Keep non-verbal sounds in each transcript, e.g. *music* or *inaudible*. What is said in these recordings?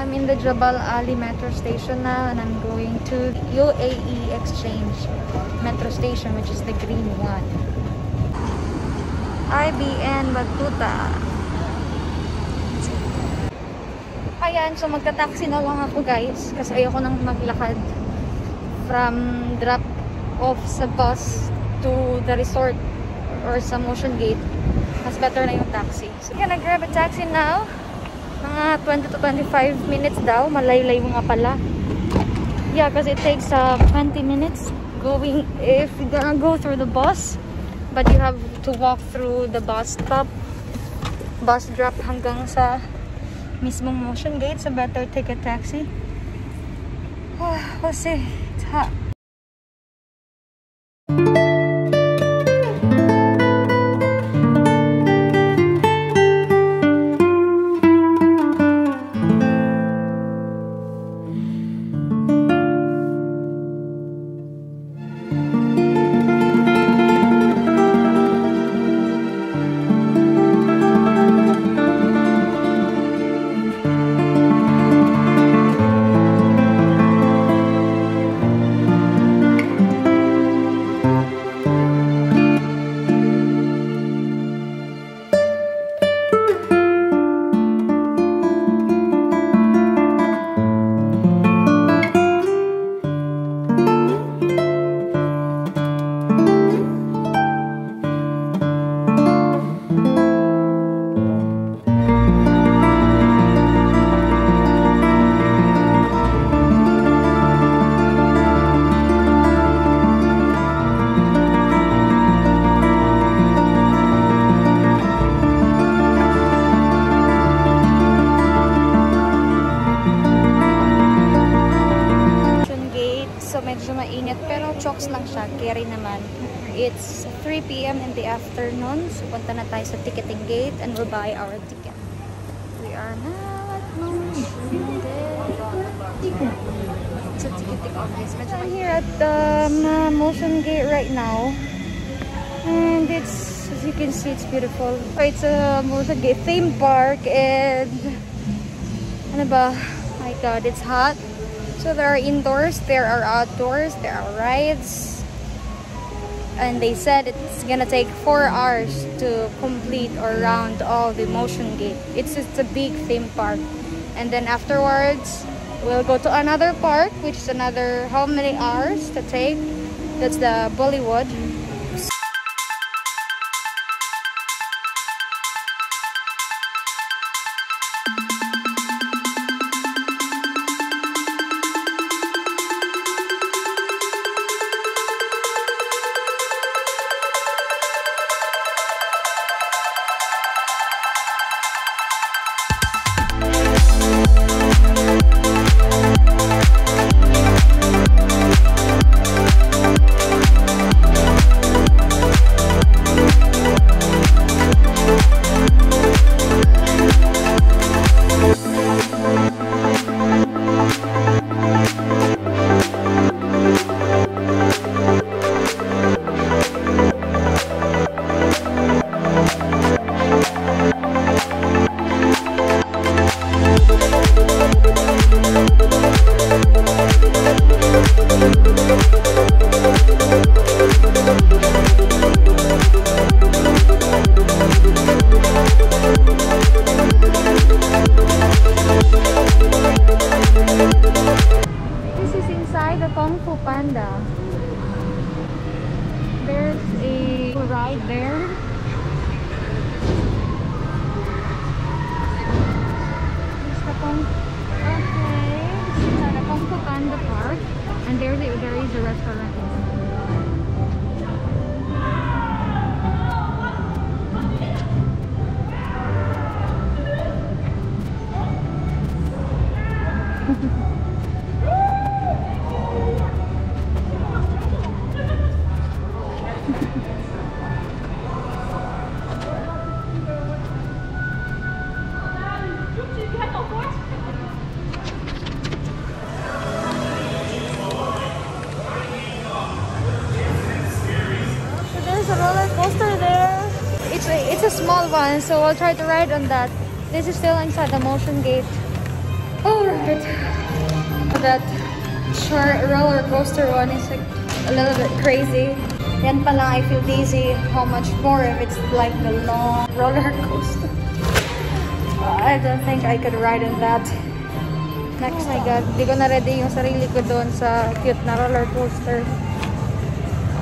I'm in the Jabal Ali metro station now and I'm going to UAE Exchange metro station which is the green one. IBN Batuta. Ayan, so magta-taxi na lang ako guys kasi ayoko nang maglakad from drop off sa bus to the resort or sa motion gate. Mas better na yung taxi. So, gonna grab a taxi now. Mga 20 to 25 minutes daw. Malayo-layo nga pala. Yeah, because it takes uh, 20 minutes going if you're gonna go through the bus. But you have to walk through the bus stop. Bus drop hanggang sa mismong motion gate. So better take a taxi. Oh, *sighs* we'll. It's hot. Naman. It's 3 p.m. in the afternoon. So, punta na tayo sa ticketing gate and we'll buy our ticket. We are now at Motion Gate. It's a ticketing office. I'm here at the um, Motion Gate right now. And it's, as you can see, it's beautiful. It's a Motion Gate theme park and ano ba? My God, it's hot. So there are indoors, there are outdoors, there are rides. And they said it's gonna take four hours to complete or round all the motion gate. It's just a big theme park. And then afterwards, we'll go to another park, which is another how many hours to take? That's the Bollywood. Panda. There's a ride there. Okay. This is the Panda Park. And there, there is a restaurant one, so I'll try to ride on that. This is still inside the motion gate. Alright. That short roller coaster one is like a little bit crazy. Yan pala, I feel dizzy. How much more if it's like the long roller *laughs* coaster. I don't think I could ride on that. Next, oh my God, di ko na ready yung sarili ko doon sa cute na roller coaster.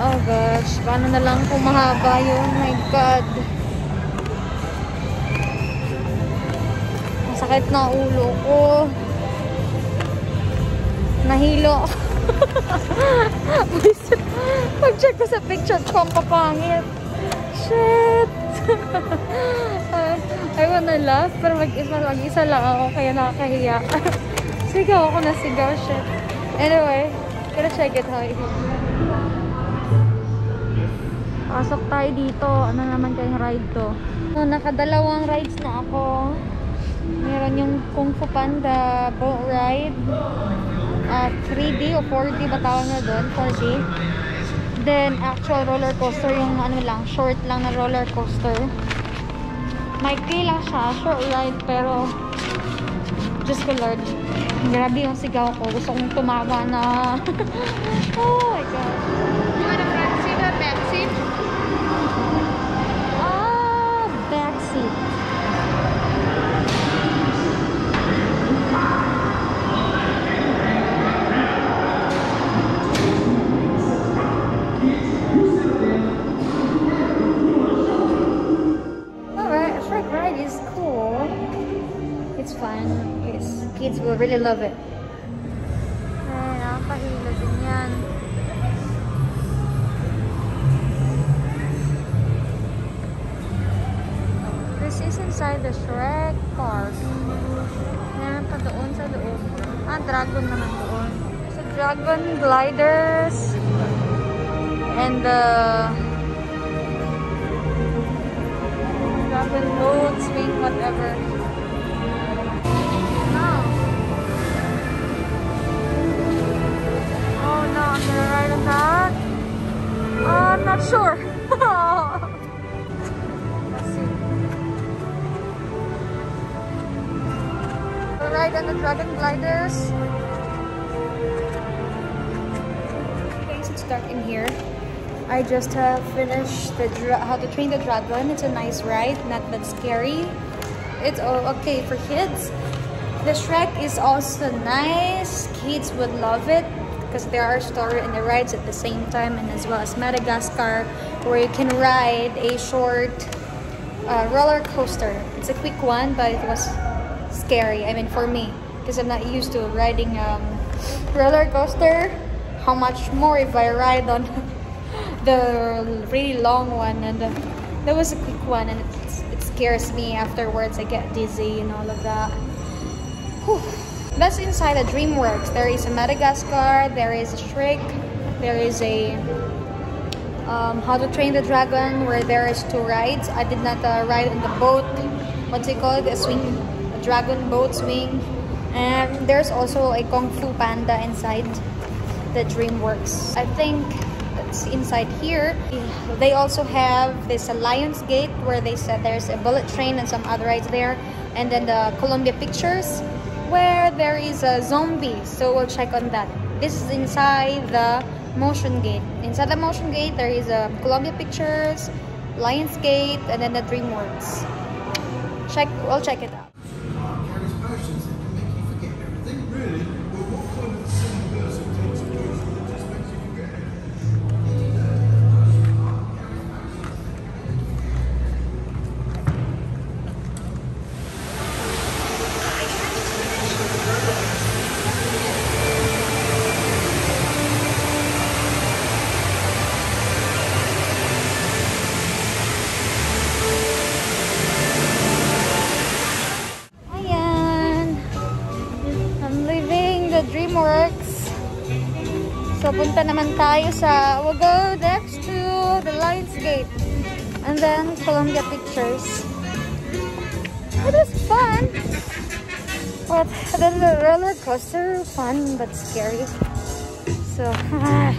Oh gosh, paano na lang kung mahaba yun? Oh my God. Masakit na ulo ko. Nahilo. *laughs* Pag-check ko sa picture ko, ang papangit. Shit! *laughs* I wanna laugh, pero mag-isa mag lang ako, kaya nakakahiya. *laughs* sigaw ako na sigaw, shit. Anyway, gonna check it is. Pasok tayo dito. Ano naman kayong ride to? So, nakadalawang rides na ako. Meron yung Kung Fu Panda boat ride. Uh, 3D o 4D ba tawag na doon? 4D. Then, actual roller coaster, yung ano lang, short lang na roller coaster. Maikli lang siya, short ride, pero just ko Lord, grabe yung sigaw ko. Gusto kong tumawa na. *laughs* oh my God. Really love it. This is inside the Shrek Park. Meron pa doon sa loob. Ah, dragon naman doon. So, dragon gliders. And the dragon boat, swing, whatever. Not sure. *laughs* We'll ride on the dragon gliders. Okay, so it's dark in here. I just have finished the How to Train the Dragon. It's a nice ride, not that scary. It's okay for kids. The Shrek is also nice. Kids would love it because there are story and the rides at the same time and as well as Madagascar where you can ride a short uh, roller coaster. It's a quick one but it was scary. I mean for me because I'm not used to riding um, roller coaster. How much more if I ride on *laughs* the really long one and uh, that was a quick one and it, it scares me afterwards. I get dizzy and all of that. Whew. That's inside the DreamWorks. There is a Madagascar, there is a Shrek, there is a um, How to Train the Dragon where there is two rides. I did not uh, ride on the boat. What's it called? A swing, a dragon boat swing. And there's also a Kung Fu Panda inside the DreamWorks. I think that's inside here. They also have this Lions Gate where they said there's a bullet train and some other rides there. And then the Columbia Pictures where there is a zombie. So we'll check on that. This is inside the Motion Gate. Inside the Motion Gate, there is a Columbia Pictures, Lions Gate, and then the DreamWorks. Check. We'll check it Naman tayo sa, we'll go next to the Lions Gate. And then, Columbia Pictures. It was fun. But the roller coaster, fun but scary. So, *laughs* ah.